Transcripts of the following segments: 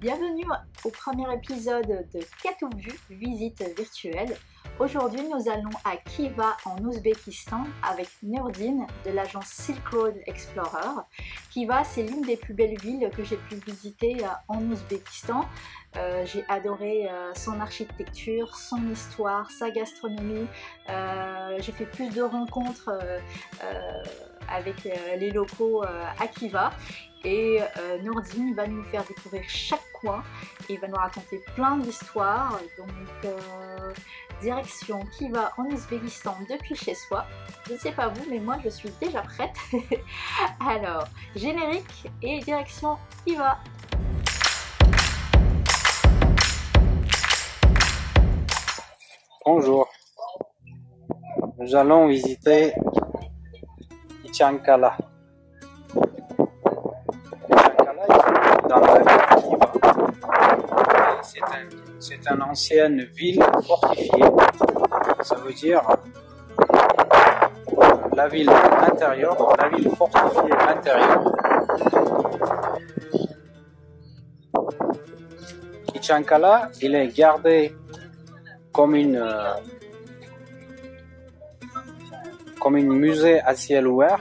Bienvenue au premier épisode de Katovu, visite virtuelle. Aujourd'hui, nous allons à Kiva en Ouzbékistan avec Nurdine de l'agence Silk Road Explorer. Kiva, c'est l'une des plus belles villes que j'ai pu visiter euh, en Ouzbékistan. Euh, j'ai adoré euh, son architecture, son histoire, sa gastronomie. j'ai fait plus de rencontres avec les locaux à Kiva. Et euh, Nourdine va nous faire découvrir chaque coin et va nous raconter plein d'histoires. Donc, euh, direction qui va en Ouzbékistan depuis chez soi. Je ne sais pas vous, mais moi je suis déjà prête. Alors, générique et direction qui va. Bonjour. Nous allons visiter C'est une ancienne ville fortifiée. Ça veut dire la ville intérieure, la ville fortifiée intérieure. Ichankala, il est gardé comme une comme une musée à ciel ouvert,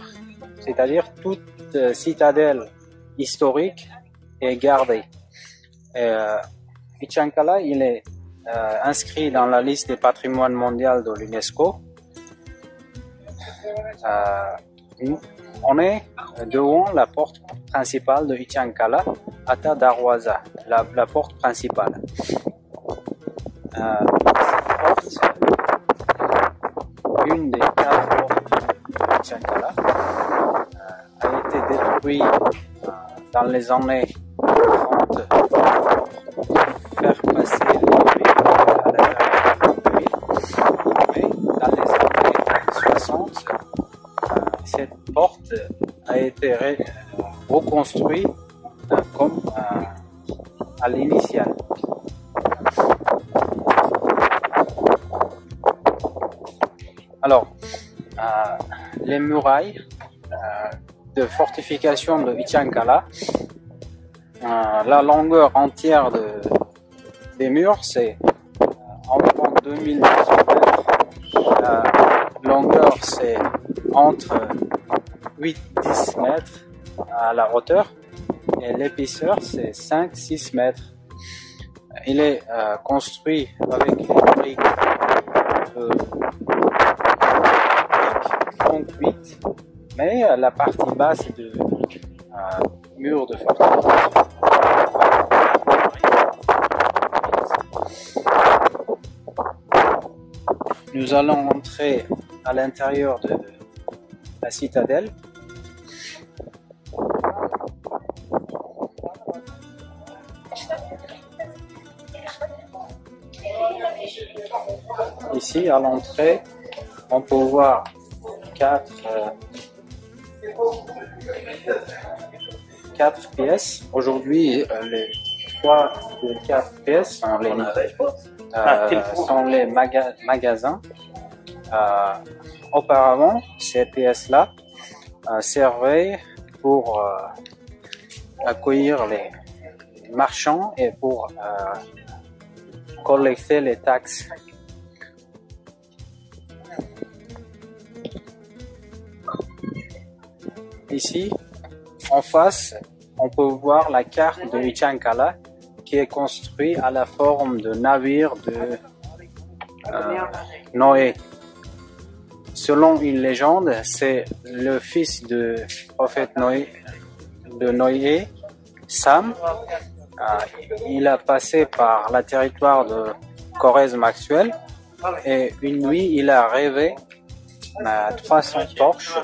c'est-à-dire toute citadelle historique est gardée. Euh, Ichankala, il est euh, inscrit dans la liste des patrimoines mondiaux de l'UNESCO. Euh, on est devant la porte principale de Ichankala, Ata Darwaza, la, porte principale. porte, une des quatre portes d'Ichankala, a été détruite dans les années été reconstruite comme à l'initiale. Alors, les murailles de fortification de Ichankala, la longueur entière de, des murs, c'est euh, environ 2000 mètres. La longueur, c'est entre 8-10 mètres à la hauteur. Et l'épaisseur, c'est 5-6 mètres. Il est euh, construit avec des briques de concrete, mais la partie basse de euh, mur de fortification. Nous allons entrer à l'intérieur de la citadelle. Ici, à l'entrée, on peut voir quatre, euh, quatre pièces. Aujourd'hui, euh, les trois des quatre pièces sont les euh, sont les magasins. Euh, auparavant, ces pièces-là euh, servaient pour accueillir les marchands et pour collecter les taxes. Ici, en face, on peut voir la carte de Ichankala qui est construit à la forme de navire de euh, Noé. Selon une légende, c'est le fils du prophète Noé, de Noé, Sam. Euh, il a passé par le territoire de Corrèze actuelle et une nuit, il a rêvé à 300 torches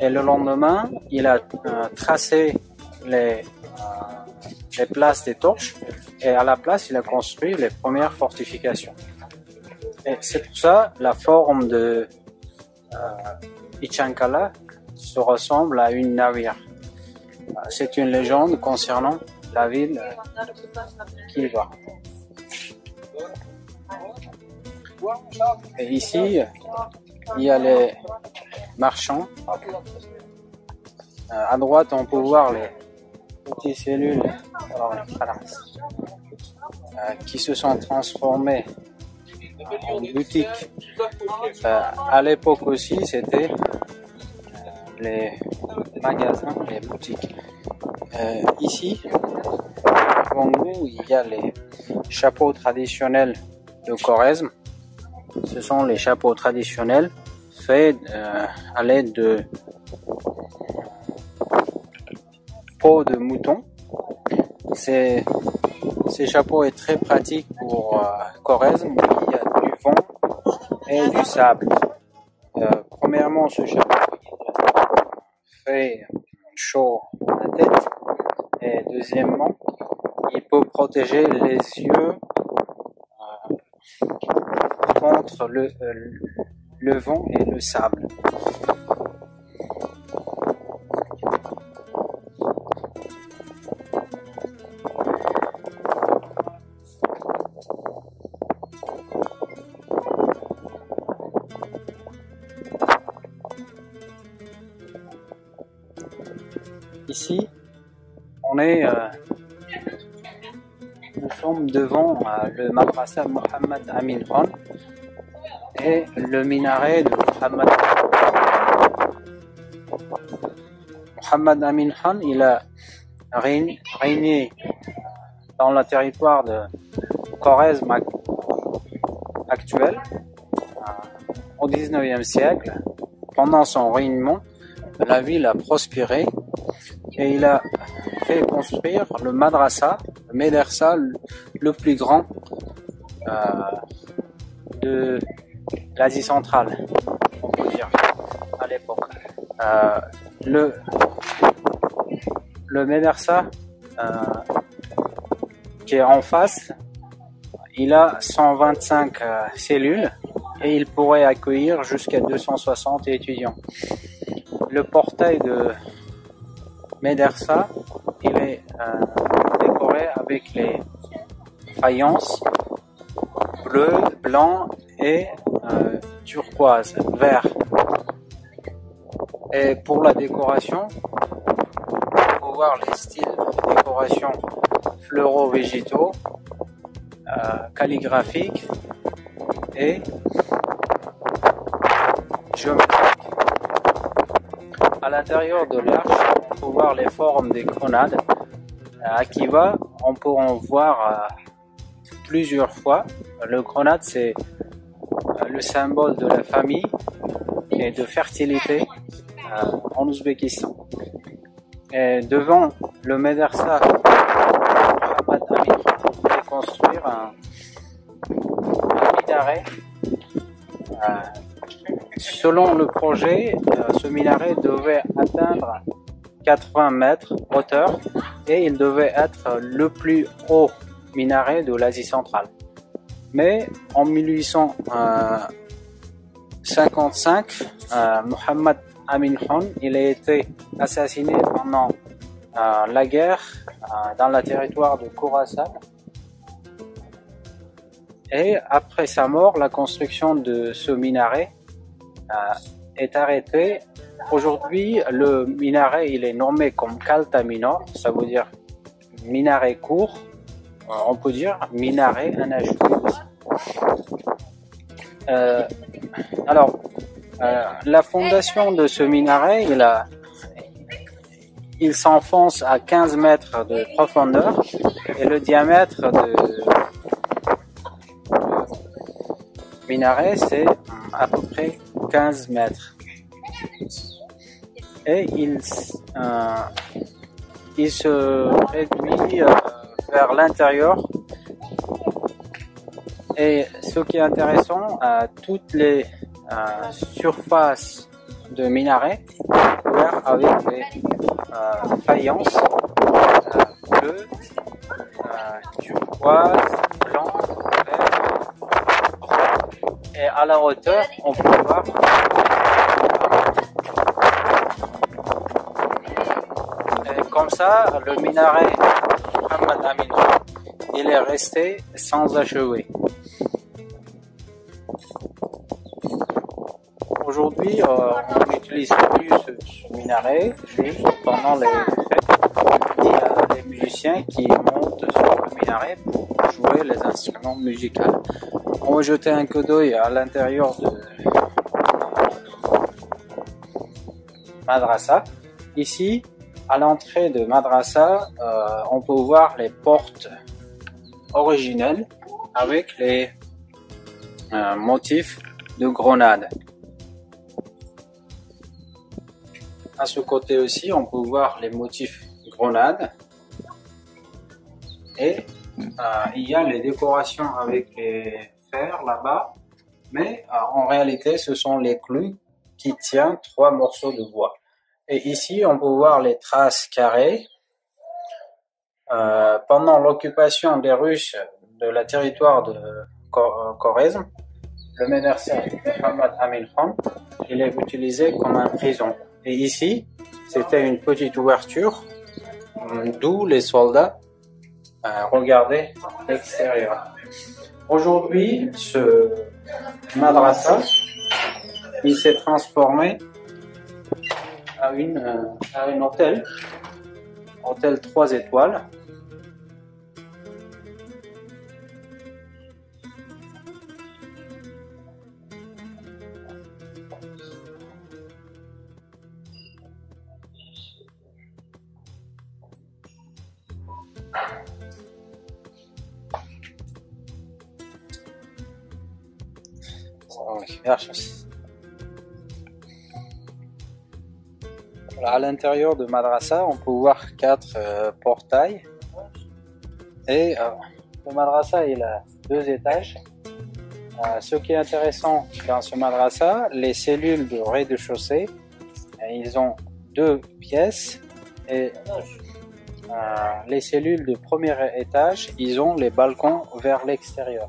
et le lendemain, il a euh, tracé les les places des torches et à la place il a construit les premières fortifications. Et c'est pour ça la forme de euh, Ichankala se ressemble à une navire. C'est une légende concernant la ville qui va. Et ici, il y a les marchands. Euh, à droite, on peut voir les petites cellules qui se sont transformés en boutiques. à l'époque aussi, c'était les magasins, les boutiques. ici, devant nous, il y a les chapeaux traditionnels de Corrèze. Ce sont les chapeaux traditionnels faits à l'aide de peau de mouton. Ces, ces chapeaux est très pratique pour euh, Corrèze, il y a du vent et du sable. Euh, premièrement, ce chapeau fait chaud à la tête et deuxièmement, il peut protéger les yeux euh, contre le, euh, le vent et le sable. Ici, on est, euh, nous sommes devant euh, le madrasa Mohammed Amin Khan le minaret de Mohammed. Mohammed Amin Khan, il a régné dans le territoire de Corrèze actuel euh, au 19e siècle. Pendant son règnement, la ville a prospéré et il a fait construire le madrasa, le médersa le plus grand euh, de l'Asie centrale, on peut dire, à l'époque. Euh, le, le médersa euh, qui est en face, il a 125 euh, cellules et il pourrait accueillir jusqu'à 260 étudiants. Le portail de Medersa, il est décoré avec les faïences bleu, blanc et vert. Et pour la décoration, on peut voir les styles de décoration fleuro-végétaux, euh, calligraphiques et géométriques. À l'intérieur de l'arche, on peut voir les formes des grenades. À Kiva, on peut en voir euh, plusieurs fois. Le grenade, c'est le symbole de la famille et de fertilité euh, en Ouzbékistan. Devant le Medersa, Mohamed Amin a construire un, minaret. selon le projet, ce minaret devait atteindre 80 mètres hauteur et il devait être le plus haut minaret de l'Asie centrale. Mais en 1855, euh, Mohammed Amin Khan, il a été assassiné pendant euh, la guerre euh, dans le territoire de Khorasan. Et après sa mort, la construction de ce minaret est arrêtée Aujourd'hui, le minaret, il est nommé comme Kalta Minor, ça veut dire minaret court. Euh, on peut dire minaret acheté Euh, alors, euh, la fondation de ce minaret, il il s'enfonce à 15 mètres de profondeur et le diamètre de minaret, c'est à peu près 15 mètres et il, euh, se réduit vers l'intérieur. Et ce qui est intéressant, euh, toutes les surfaces de minaret couvertes avec des faïences bleues, turquoise, blanc, vert. Et à la hauteur, on peut voir comme ça, le minaret Amin il est resté sans achever. Pendant les fêtes. Il y a les musiciens qui montent sur le minaret pour jouer les instruments musicaux. On va jeter un coup d'œil à l'intérieur de Madrasa. Ici, à l'entrée de Madrasa, euh, on peut voir les portes originelles avec les euh, motifs de grenade. À ce côté aussi, on peut voir les motifs grenades. Et euh, il y a les décorations avec les fers là-bas. Mais euh, en réalité, ce sont les clous qui tiennent trois morceaux de bois. Et ici, on peut voir les traces carrées. Euh, pendant l'occupation des Russes de la territoire de Khorezm, le médecin Mohamed Amin Khan, il est utilisé comme un prison. Et ici, c'était une petite ouverture d'où les soldats euh, regardaient l'extérieur. Aujourd'hui, ce madrasa, il s'est transformé à une euh, à un hôtel, hôtel 3 étoiles. À l'intérieur de Madrasa, on peut voir quatre euh, portails. Et euh, le Madrasa, il a deux étages. Euh, ce qui est intéressant dans ce Madrasa, les cellules de rez-de-chaussée, ils ont deux pièces. Les cellules de premier étage, ils ont les balcons vers l'extérieur.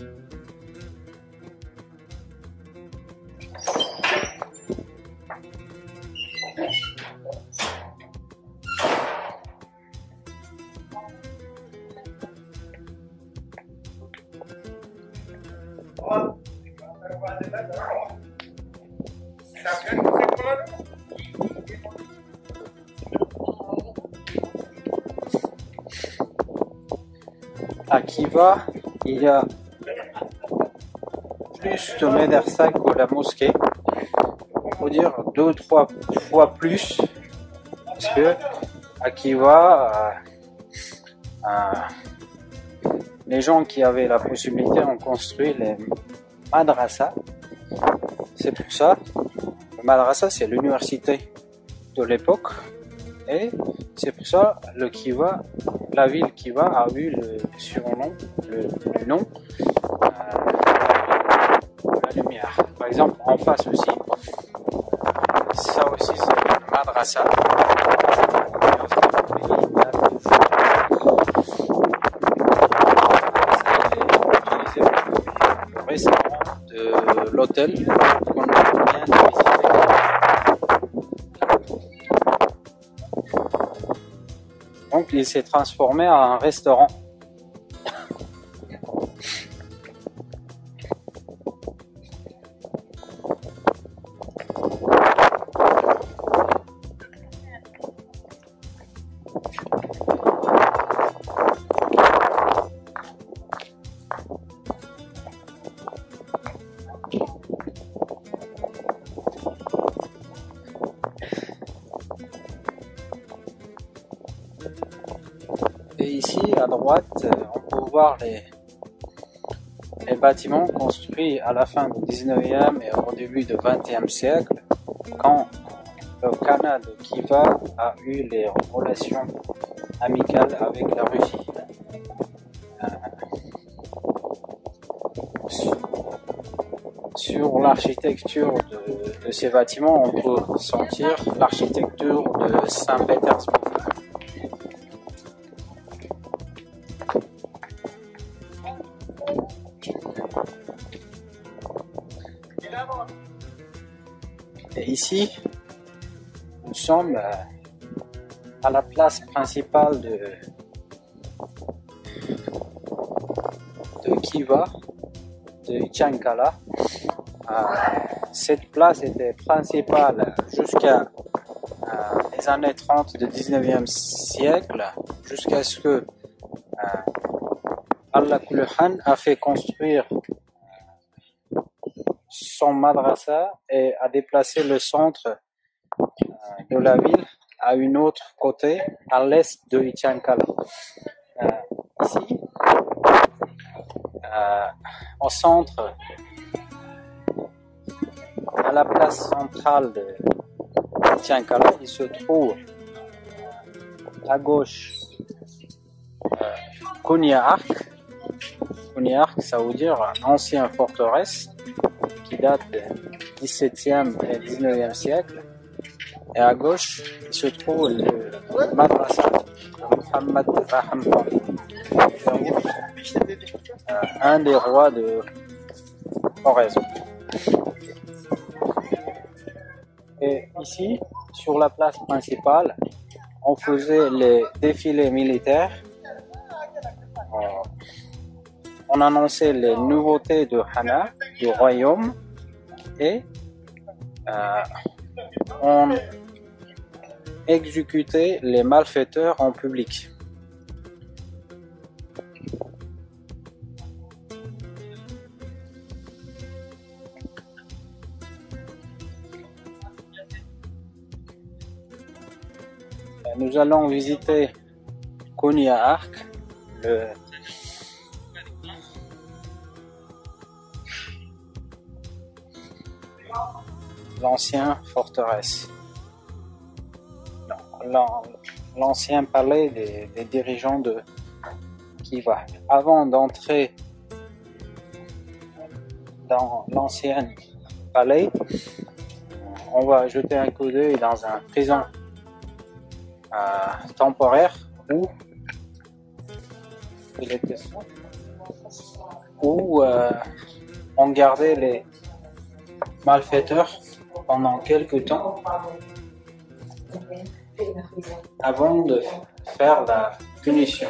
À Kiva, il y a plus de médersa que la mosquée. On peut dire deux, trois fois plus. Parce que à Kiva, euh, euh, les gens qui avaient la possibilité ont construit les madrasa. C'est pour ça, le madrasa c'est l'université de l'époque. Et c'est pour ça le Kiva, la ville Kiva a eu le surnom, le, nom euh, la lumière. Par exemple, en face aussi, ça aussi c'est madrasa. de l'hôtel Il s'est transformé en un restaurant. Les, bâtiments construits à la fin du 19e et au début du 20e siècle, quand le Khanat de Kiva a eu les relations amicales avec la Russie. Sur l'architecture de, de, ces bâtiments, on peut sentir l'architecture de Saint-Pétersbourg. Ici, nous sommes euh, à la place principale de, Kiva, de Ichankala. Euh, cette place était principale jusqu'à euh, les années 30 du 19e siècle, jusqu'à ce que Allah Kuluhan a fait construire madrasa et a déplacé le centre de la ville à une autre côté, à l'est de Ichankala. Euh, ici, euh, au centre, à la place centrale de Ichankala, il se trouve à gauche euh, Konya Ark. Konya Ark, ça veut dire ancienne forteresse qui date du 17e et 19e siècle. Et à gauche, se trouve le madrasa Raham euh, un des rois de Horaison. Et ici, sur la place principale, on faisait les défilés militaires. Euh, on annonçait les nouveautés de Hana, du royaume, et euh, on exécutait les malfaiteurs en public. Nous allons visiter Konya Ark, le l'ancien forteresse, l'ancien palais des, dirigeants de Kiva. Avant d'entrer dans l'ancien palais, on va jeter un coup d'œil dans un prison euh, temporaire où il où euh, on gardait les malfaiteurs pendant quelques temps avant de faire la punition.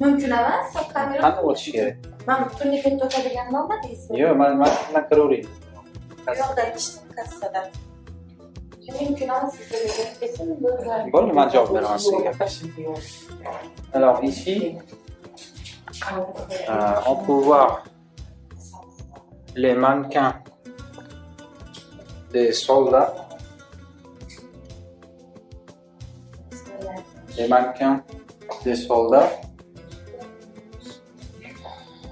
ممكن أبص الكاميرا هذا هو الشيء مام توني كنت تبغى نوما ديسي يو ما ما ما كروري يقدر تكسر يمكن أبص الكاميرا بقول ما جاوب من Alors ici, euh, on peut voir les mannequins des soldats, les mannequins des soldats.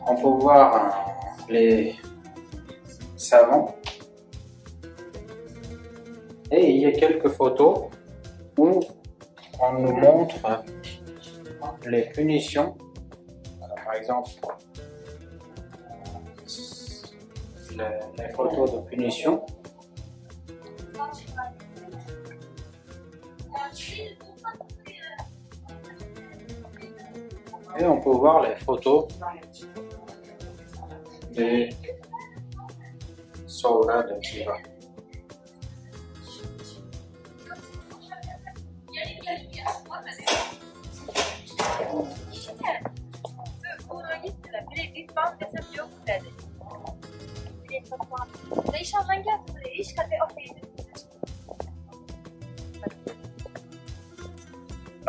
On peut voir euh, les savants. Et il y a quelques photos où on nous montre les punitions. par exemple, les, photos de punition. Et on peut voir les photos des soldats de Kiva.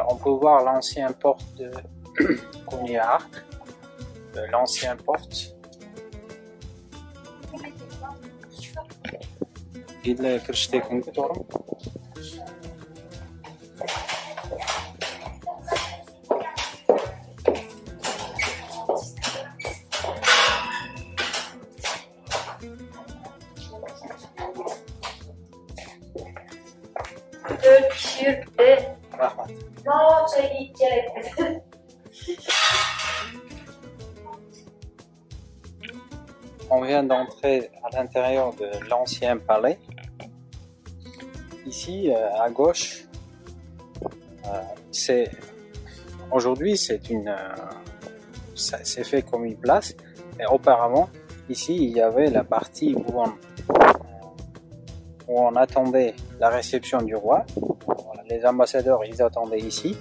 On peut voir l'ancien porte de Konya Ark, l'ancien porte. قيد لها à l'intérieur de l'ancien palais. Ici, euh, à gauche, euh, c'est aujourd'hui c'est une, euh, c'est fait comme une place. Et auparavant, ici il y avait la partie où on, où on attendait la réception du roi. Les ambassadeurs ils attendaient ici.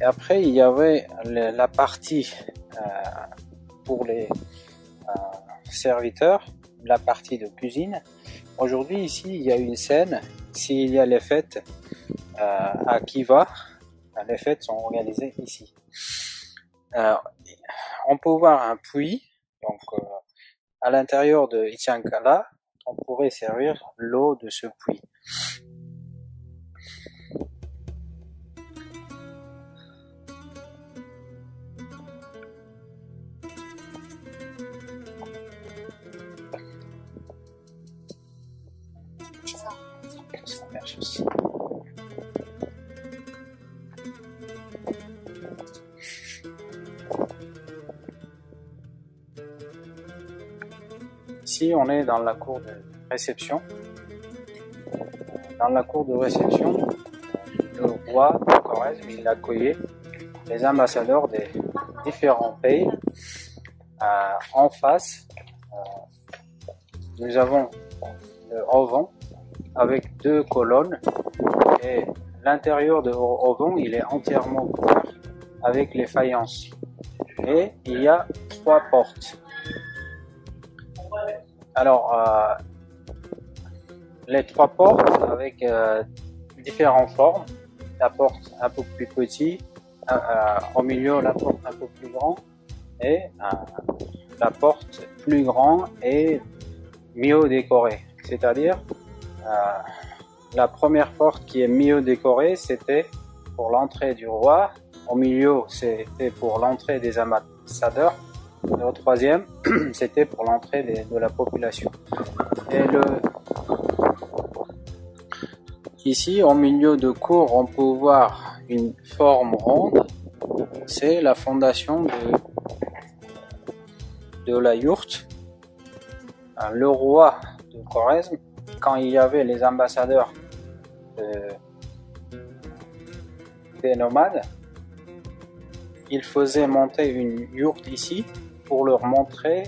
Et après il y avait la partie euh, pour les euh, serviteurs, la partie de cuisine. Aujourd'hui ici il y a une scène. S'il y a les fêtes euh, à Kiva, les fêtes sont organisées ici. Euh, on peut voir un puits, donc euh, à l'intérieur de Ichankala, on pourrait servir l'eau de ce puits. Ici, on est dans la cour de réception. Dans la cour de réception, le roi de Corrèze, il accueillait les ambassadeurs des différents pays. Euh, en face, euh, nous avons le auvent avec deux colonnes et l'intérieur de auvent, il est entièrement couvert avec les faïences. Et il y a trois portes. Alors, euh, les trois portes avec euh, différentes formes. La porte un peu plus petite, euh, euh, au milieu la porte un peu plus grande et la porte plus grande et mieux décorée. C'est-à-dire, la première porte qui est mieux décorée, c'était pour l'entrée du roi. Au milieu, c'était pour l'entrée des ambassadeurs. Et au troisième, c'était pour l'entrée de la population. Et le, ici, au milieu de cour, on peut voir une forme ronde. C'est la fondation de, de la yourte. Euh, Le roi de Corrèze, quand il y avait les ambassadeurs de- des nomades, il faisait monter une yourte ici pour leur montrer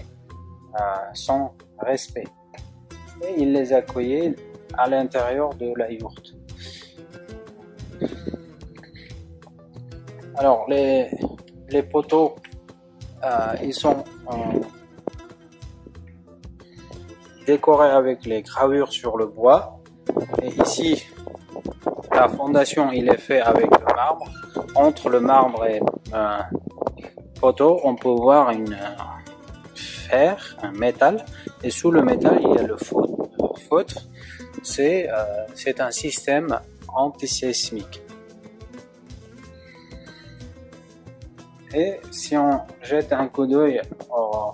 euh, son respect. Et il les accueillait à l'intérieur de la yourte. Alors, les, les poteaux, euh, ils sont décorés avec les gravures sur le bois. Et ici, la fondation, il est fait avec le marbre. Entre le marbre et euh, poteau, on peut voir une euh, fer, un métal, et sous le métal, il y a le feu- feutre. C'est euh, c'est un système antisismique. Et si on jette un coup d'œil au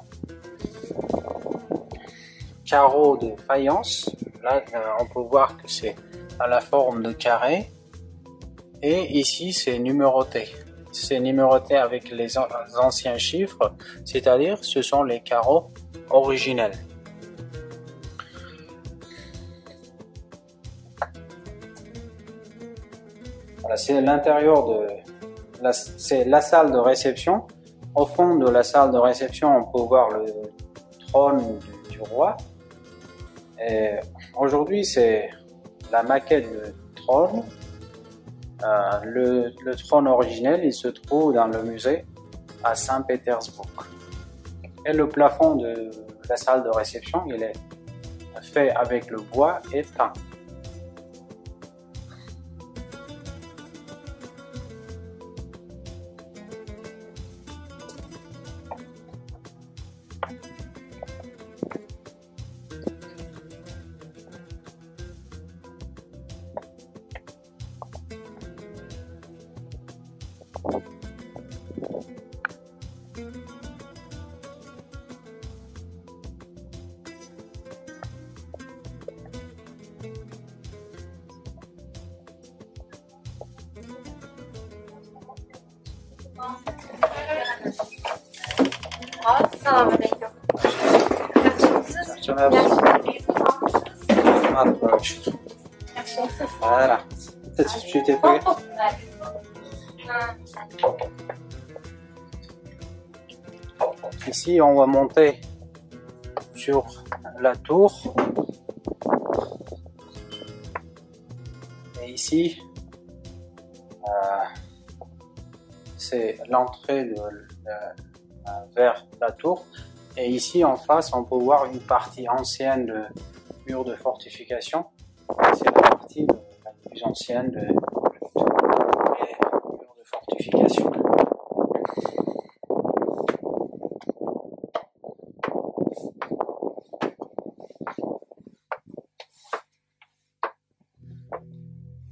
carreau de faïence, là, euh, on peut voir que c'est à la forme de carré. Et ici, c'est numéroté. C'est numéroté avec les an- anciens chiffres, c'est-à-dire ce sont les carreaux originels. Voilà, c'est l'intérieur de la, c'est la salle de réception. Au fond de la salle de réception, on peut voir le trône du roi. Aujourd'hui, c'est la maquette du trône. Euh, le, le trône originel, il se trouve dans le musée à Saint-Pétersbourg. Et le plafond de la salle de réception, il est fait avec le bois et peint. Ici, on va monter sur la tour. Et ici, euh, c'est l'entrée de- vers la tour. Et ici en face, on peut voir une partie ancienne de mur de fortification. C'est la partie la plus ancienne de,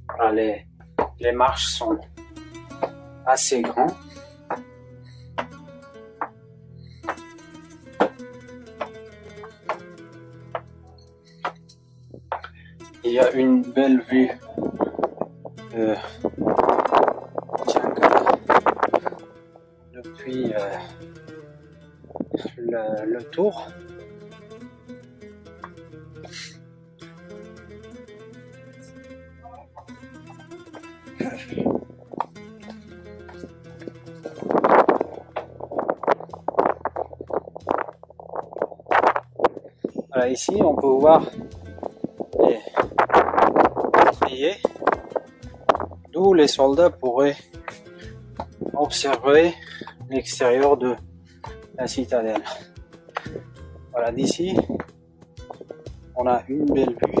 Voilà, les, les marches sont assez grands. Il y a une belle vue de le, tour. Voilà, ici on peut voir les meurtriers, d'où les soldats pourraient observer l'extérieur de la citadelle. Voilà, d'ici, on a une belle vue.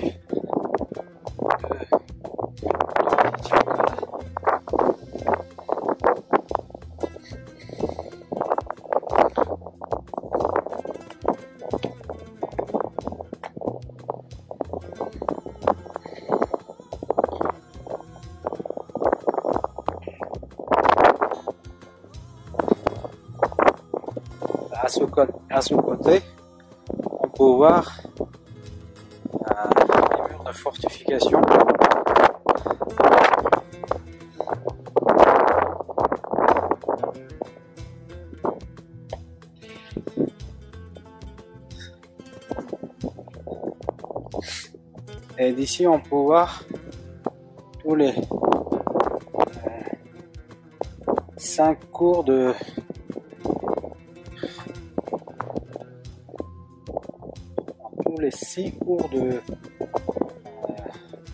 On peut voir les murs de fortification. Et d'ici, on peut voir tous les euh, cinq cours de cours de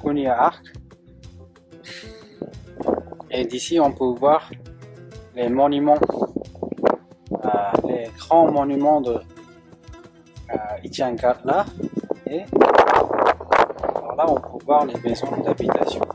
euh, Arc. Et d'ici, on peut voir les monuments, euh, les grands monuments de euh, Itiankatla. Et par là, on peut voir les maisons d'habitation.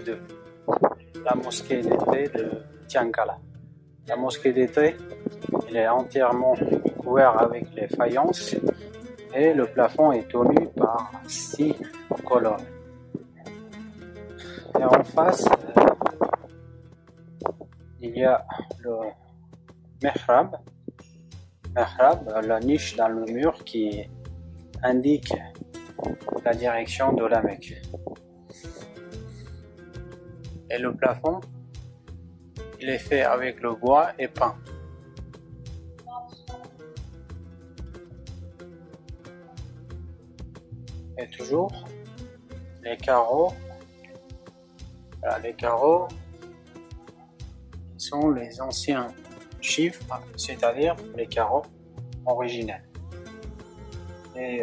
De la mosquée d'été de Tiankala. La mosquée d'été, il est entièrement couvert avec les faïences et le plafond est tenu par six colonnes. Et en face, il y a le mihrab, mihrab, la niche dans le mur qui indique la direction de la Mecque. Et le plafond, il est fait avec le bois et peint. Et toujours, les carreaux, les carreaux sont les anciens chiffres, c'est-à-dire les carreaux originels. Euh,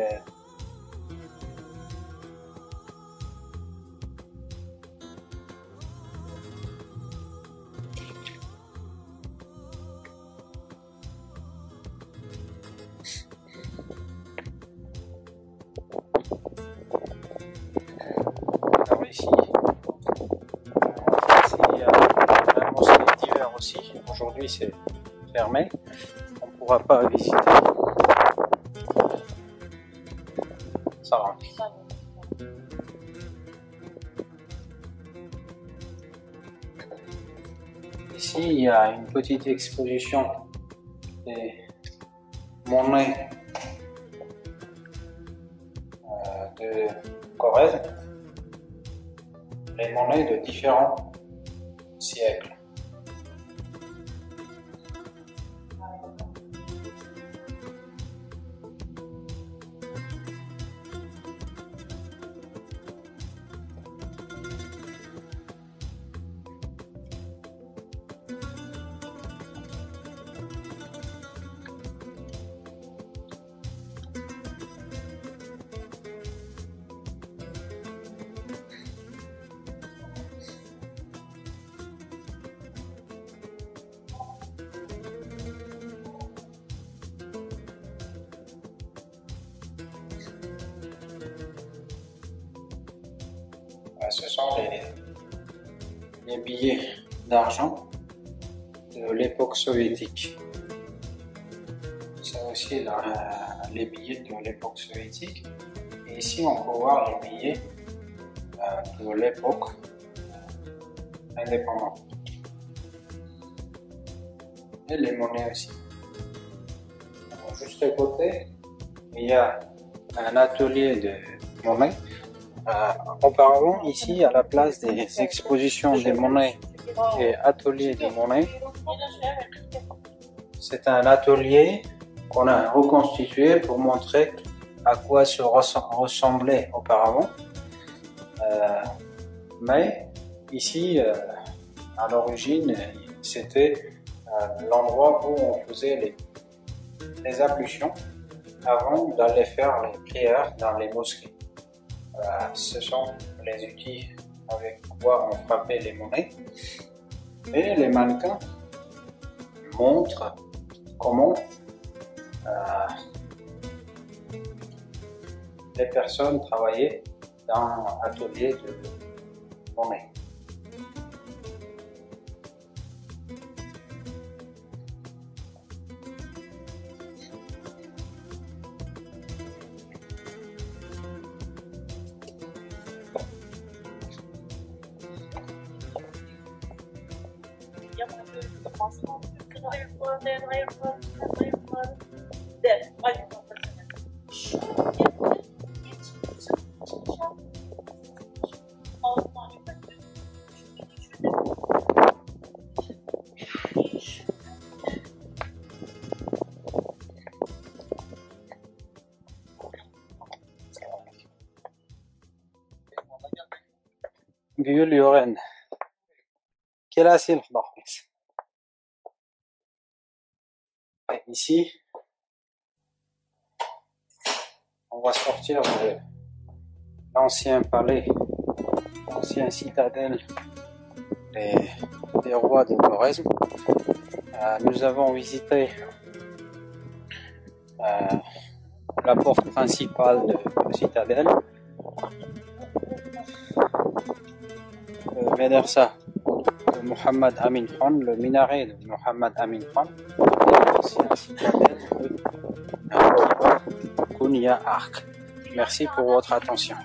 pas visiter. Ça rentre. Ici, il y a une petite exposition Ce sont les, billets d'argent de l'époque soviétique. C'est aussi les billets de l'époque soviétique. Et ici, on peut voir les billets euh, de l'époque euh, indépendante. Et les monnaies aussi. Juste à côté, il y a un atelier de monnaie. Auparavant, ici, à la place des expositions des monnaies et ateliers de monnaie, c'est un atelier qu'on a reconstitué pour montrer à quoi se ressem- ressemblait auparavant. Euh, mais ici, euh, à l'origine, c'était euh, l'endroit où on faisait les ablutions avant d'aller faire les prières dans les mosquées. Voilà, ce sont les outils avec quoi on frappait les monnaies. Et les mannequins montrent comment euh, les personnes travaillaient dans l'atelier de monnaie. بيقول لي يورين كلاسي الخضر Et ici, on va sortir de l'ancien palais, l'ancien citadelle des, des rois de Corrèze. Euh, nous avons visité euh, la porte principale de, de citadelle. médersa de Mohamed Amin Khan, le minaret de Mohamed Amin Khan, et citadelle de Arc. Merci pour votre attention.